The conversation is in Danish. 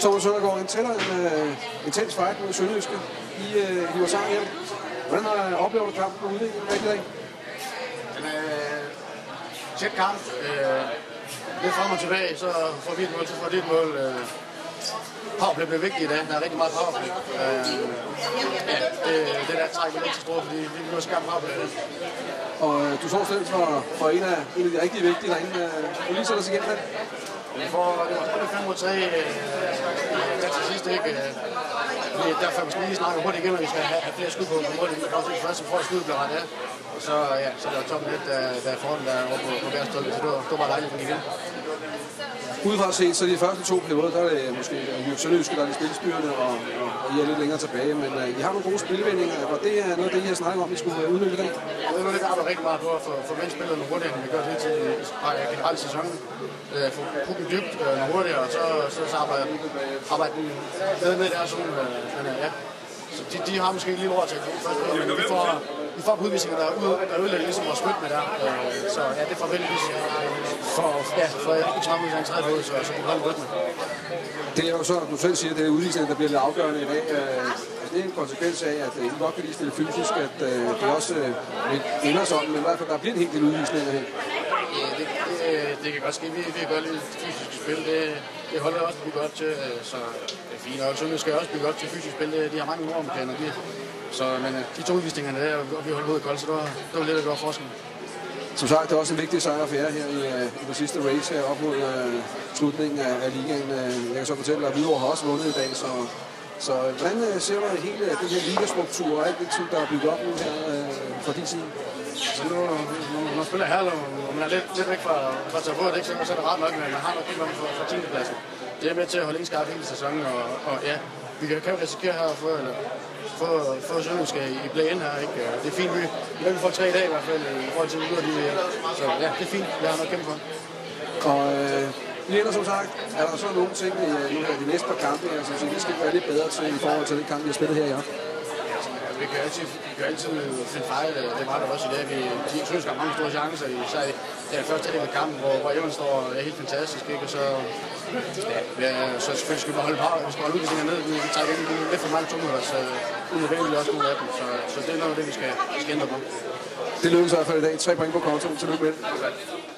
Thomas Søndergaard, en tæller en uh, intens fight mod Sønderjyske i uh, Hiversang hjem. Hvordan har uh, oplevet kampen ude i dag? Den er tæt kamp. Øh, lidt frem og tilbage, så får vi et mål, så de et mål. Øh, powerplay bliver vigtigt i dag. Der er rigtig meget powerplay. Øh, ja, det, det der træk er ikke så stort, fordi vi kan skabe powerplay. Og uh, du står selv for, for en, af, en af de rigtig vigtige derinde. Uh, du lige sætter sig igen. Vi får det var 5 mod 3 øh, der til sidst, ikke? Øh, vi, det er derfor, vi skal lige snakke hurtigt igen, og vi skal have, have flere skud på, på målet. Vi kommer til først, så får skud bliver rettet af. Og så, ja, så der er toppen lidt, der, der er foran der er oppe på, på hver stolpe, så det var, det var bare dejligt gik ind. Udefra set, så de første to perioder, der er det måske Sønderjyske, der er de spilstyrende, og, og, og I er lidt længere tilbage. Men uh, I har nogle gode spilvendinger, og det er noget af det, I har snakket om, I skulle udnytte i dag. Det er noget, det vi arbejder rigtig meget på at få, få vendt spillerne hurtigere, end vi gør det til generelt sæsonen. Uh, få pukken dybt uh, hurtigere, og så, så, så arbejder, arbejder den ned i deres zone. Uh, men uh, ja, så de, de har måske en lille ord til at komme først, men vi får, vi får udvisninger, der, ud, der ødelægger ligesom vores rytme der. Uh, så ja, det får vældig for, ja, for ikke så meget ud af en tredje så, så vi kan holde rytme. Det er jo så, at du selv siger, at det er udvisningen, der bliver lidt afgørende i dag. Uh, det er en konsekvens af, at I godt kan lide spille fysisk, at uh, det også uh, ender sådan, men i hvert fald, der bliver en helt del udvisninger her. Ja, det, det, det kan godt ske. Vi, vi godt lide fysisk spil. Det, det holder også op til, så det er fint. Og Sønderjysk skal også bygge op til fysisk spil. De har mange normkaner. De, så men de to udvisningerne der, og vi holder ud af kold, så det var, det var lidt at gøre forskel. Som sagt, det er også en vigtig sejr for jer her i, i det sidste race her op mod uh, slutningen af, af ligaen. Jeg kan så fortælle dig, at Hvidovre har også vundet i dag, så, så hvordan ser du hele den her ligastruktur og alt det, der er bygget op nu her uh, fra din side? Så nu, når man spiller her, og man er lidt, lidt væk fra, fra tage på, det, ikke, så er det rart nok, men man har nok ikke for, for 10. pladsen. Det er med til at holde en skarp hele sæsonen, og, og ja, vi kan, kan risikere her at få, eller, få, få Sønderjyske i play-in her. Ikke? Det er fint, vi, vi får tre dage i hvert fald i forhold til uger, de Så ja, det er fint. Vi har noget kæmpe for. Og øh, Lena, som sagt, er der så nogle ting i nu her, de næste par kampe, her, som vi skal være lidt bedre til i forhold til den kamp, vi har spillet her i aften? vi kan altid, vi kan altid finde fejl. Det var der også i dag. Vi, de synes, der er mange store chancer. Især den første del af kampen, hvor, hvor Evans står er helt fantastisk. Ikke? Og så, ja, så selvfølgelig skal vi holde par. Vi skal holde udviklingen ned. Vi tager igen lidt for mange tomheder, så unødvendigt også nogle af dem. Så, så det er noget af det, vi skal, skal ændre på. Det lykkedes i hvert fald i dag. Tre point på kontoen. Tillykke med det.